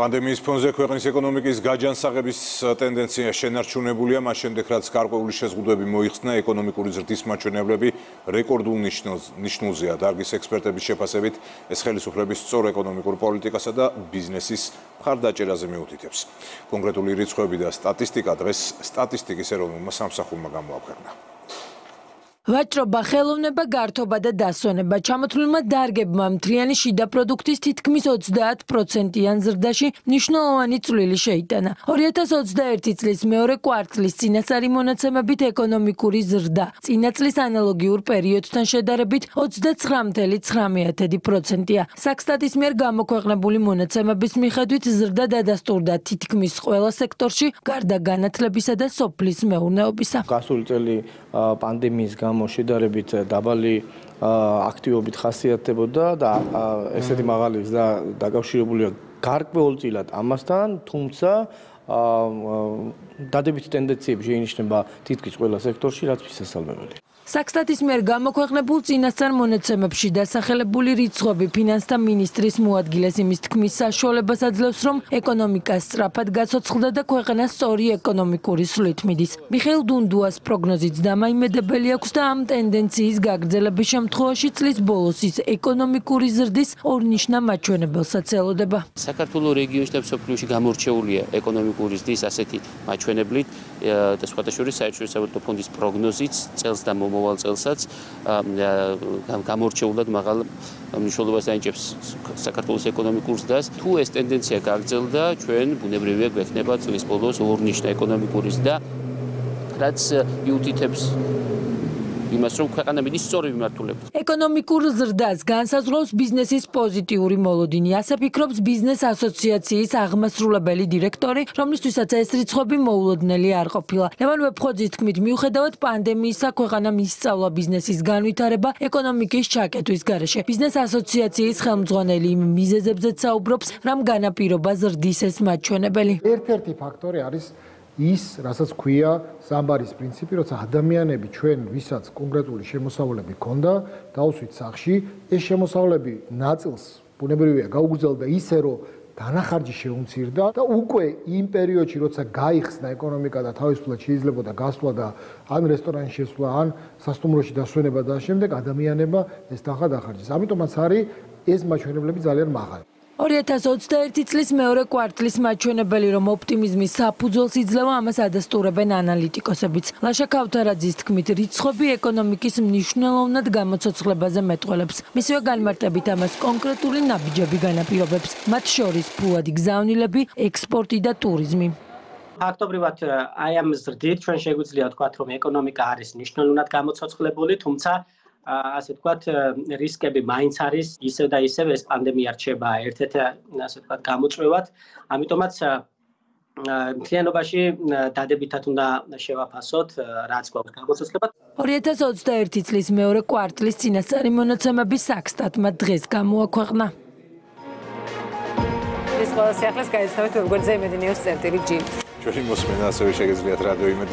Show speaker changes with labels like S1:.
S1: პანდემიის ფონზე ქვეყნის ეკონომიკის გაჯანსაღების ტენდენცია შენარჩუნებულია, მას შემდეგ რაც გარკვეული შეზღუდვები მოიხსნა, ეკონომიკური ზრდის მაჩვენებლები რეკორდულ ნიშნულზეა. დარგის ექსპერტების შეფასებით, ეს ხელისუფლების სწორ ეკონომიკურ პოლიტიკასა და ბიზნესის მხარდაჭერაზე მიუთითებს. კონკრეტული რიცხვები და სტატისტიკა დღეს სტატისტიკის ეროვნულმა სამსახურმა გამოაქვეყნა.
S2: ვაჭრობა, ხელოვნება, გართობა და დასვენება ჩამოთვლილმა დარგებმა მთლიანი შიდა პროდუქტის თითქმის 30%-იან ზრდაში მნიშვნელოვანი წვლილი შეიტანა. 2021 წლის მეორე კვარტლის წინასწარი მონაცემებით ეკონომიკური ზრდა წინა წლის ანალოგიურ პერიოდთან შედარებით 29.9%-ია. საქსტატის მიერ გამოქვეყნებული მონაცემების მიხედვით ზრდა დადასტურდა თითქმის ყველა სექტორში, გარდა განათლებისა და სოფლის მეურნეობისა.
S3: გასული წელი პანდემიის გამო შედარებით დაბალი აქტივობით ხასიათდებოდა და ესეთი მაღალი და დაკავშირებულია გარკვეულწილად ამასთან, თუმცა დადებითი ტენდენციები შეინიშნება თითქმის ყველა სექტორში, რაც ფისასალმებელი.
S2: საქსტატის მიერ გამოქვეყნებულ წინასწარ მონაცემებში დასახელებული რიცხვები ფინანსთა მინისტრის მოადგილეს იმის თქმის საშუალებას აძლევს, რომ ეკონომიკა სწრაფად გაცოცხლდა და ქვეყანა სწორი ეკონომიკური სვლით მიდის. მიხეილ დუნდუას პროგნოზიც დამაიმედებელი აქვს და ამ ტენდენციის გაგრძელების შემთხვევაში წლის ბოლოს ის ეკონომიკური ზრდის ორნიშნა მაჩვენებელსაც ელოდება.
S4: საქართველოს რეგიონში და სოფლიოში გამორჩეულია ეკონომიკური ზრდის ასეთი მაჩვენებლით და სხვათა შორის საერთაშორისო ფონდის პროგნოზიც წელს და მომავალ მომავალ წელსაც გამორჩეულად მაღალ მნიშვნელობას აინჭებს საქართველოს ეკონომიკურ ზრდას. თუ ეს ტენდენცია გაგრძელდა, ჩვენ ბუნებრივია გვექნება წლის ბოლოს ორნიშნა ეკონომიკური ზრდა, რაც იუთითებს იმას რომ ქვეყანა მიდის სწორი მიმართულებით.
S2: ეკონომიკურ ზრდას განსაზღვრავს ბიზნესის პოზიტიური მოლოდინი, ასე ფიქრობს ბიზნეს ასოციაციის აღმასრულებელი დირექტორი, რომლისთვისაც ეს რიცხვები მოულოდნელი არ ყოფილა. ლევან ვეფხოძის თქმით, მიუხედავად პანდემიისა, ქვეყანა მისწავლა ბიზნესის განვითარება ეკონომიკის ჩაკეტვის გარეშე. ბიზნეს ასოციაციის ხელმძღვანელი იმ მიზეზებზეც საუბრობს, რამ განაპირობა ზრდის ეს მაჩვენებელი.
S5: ერთ-ერთი ფაქტორი არის ის, რასაც ქვია სამბარის პრინციპი, როცა ადამიანები ჩვენ ვისაც კონკრეტული შემოსავლები ქონდა, დაუსვით სახში, ეს შემოსავლები ნაწილს ბუნებრივია გაუგრძელდა ისე, რომ დანახარჯი შეუმცირდა და უკვე იმ პერიოდში, როცა გაიხსნა ეკონომიკა და თავისუფლად შეიძლებოდა გასვლა და ან რესტორანში შესვლა, ან სასტუმროში დასვენება და შემდეგ ადამიანებმა ეს დახა დახარჯეს. ამიტომაც არის ეს მაჩვენებლები ძალიან მაღალი.
S2: 2021 წლის მეორე კვარტლის მაჩვენებელი რომ ოპტიმიზმის საფუძველს იძლევა ამას ადასტურებენ ანალიტიკოსებიც. ლაშა ქავთარაძის თქმით, რიცხვები ეკონომიკის მნიშვნელოვნად გამოცოცხლებაზე მეტყველებს. მისივე განმარტებით ამას კონკრეტული ნაბიჯები განაპირობებს, მათ შორის ფუადი გზავნილები, ექსპორტი და ტურიზმი.
S6: ფაქტობრივად აი ამ ზრდით ჩვენ შეგვიძლია ვთქვა, რომ ეკონომიკა არის მნიშვნელოვნად გამოცოცხლებული, თუმცა ასე ვთქვათ, რისკები მაინც არის ისევ და ისევ ეს პანდემია რჩება ერთ-ერთ ასე ვთქვათ გამოწვევად. ამიტომაც მთლიანობაში დადებითად უნდა შევაფასოთ, რაც გვაქვს გამოცდილება.
S2: 2021 წლის მეორე კვარტლის წინასწარი მონაცემები საქსტატმა დღეს გამოაქვეყნა.
S7: ეს ყველა სიახლეს გაიცნობთ როგორც ზემედინიოს წერტილი ჯი.
S1: ჩვენი მოსმენა ასევე შეგეძლიათ რადიო იმედი